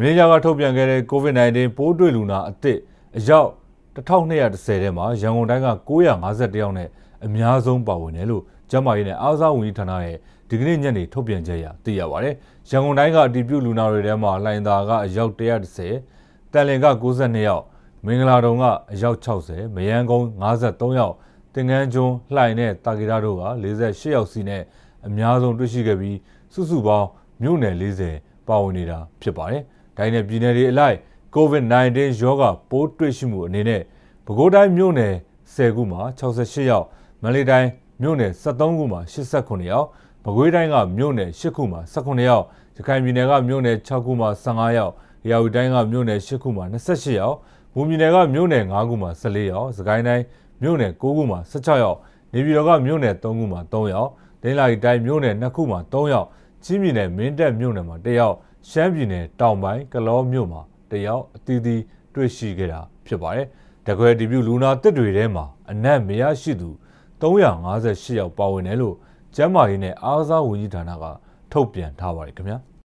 မင်းကြားကထုတ်ပြန်ခဲ့တဲ့ COVID-19 ပိုးတွေ့လူနာအသစ်အယောက်1210ထဲမှာရန်ကုန်တိုင်းက951ယောက်နဲ့အများဆုံးပါဝင်တယ်လို့ကျန်းမာရေးနဲ့အားကစားဝန်ကြီးဌာနရဲ့ဒီကနေ့ညနေထုတ်ပြန်ချက်အရသိရပါဗျ။ရန်ကုန်တိုင်းကအတည်ပြုလူနာတွေထဲမှာလှိုင်သာကအယောက်130တန်လင်က92ယောက်မင်္ဂလာတုံကအယောက်60မယန်းကုန်း53ယောက်တင်ငန်းကျွန်းလှိုင်နဲ့တာဂီရာတို့က48ယောက်စီနဲ့အများဆုံးတွေ့ရှိခဲ့ပြီးစုစုပေါင်းမြို့နယ်40ပါဝင်နေတာဖြစ်ပါတယ်။ တိုင်းနယ်ပြည်နယ်တွေအလိုက် COVID-19 ရောဂါပိုးတွေ့ရှိမှုအနေနဲ့ပဲခူးတိုင်းမြို့နယ်10ခုမှာ68ယောက်မန္တလေးတိုင်းမြို့နယ်73ခုမှာ89ယောက်မကွေးတိုင်းကမြို့နယ်10ခုမှာ18ယောက်ရခိုင်ပြည်နယ်ကမြို့နယ်6ခုမှာ15ယောက်ရာဝတီတိုင်းကမြို့နယ်10ခုမှာ28ယောက်မွန်ပြည်နယ်ကမြို့နယ်5ခုမှာ14ယောက်စကိုင်းတိုင်းမြို့နယ်9ခုမှာ16ယောက်နေပြည်တော်ကမြို့နယ်3ခုမှာ3ယောက်ဒိန်းလာရီတိုင်းမြို့နယ်2ခုမှာ3ယောက်ချင်းပြည်နယ်မင်းတပ်မြို့နယ်မှာ1ယောက် ရှမ်းပြည်နယ်တောင်ပိုင်းကလောမြို့မှာ1ယောက်အသီးသီးတွေ့ရှိခဲ့တာဖြစ်ပါတယ်တကွယ်ဒီပြူလူနာတစ်တွေထဲမှာအနက်မရရှိသူ358ယောက်ပါဝင်တယ်လို့ကျန်းမာရေးနဲ့အားကစားဝန်ကြီးဌာနကထုတ်ပြန်ထားပါတယ်ခင်ဗျာ။